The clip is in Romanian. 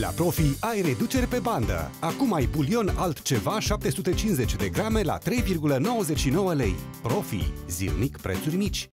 La Profi ai reduceri pe bandă. Acum ai bulion altceva 750 de grame la 3,99 lei. Profi. Zilnic prețuri mici.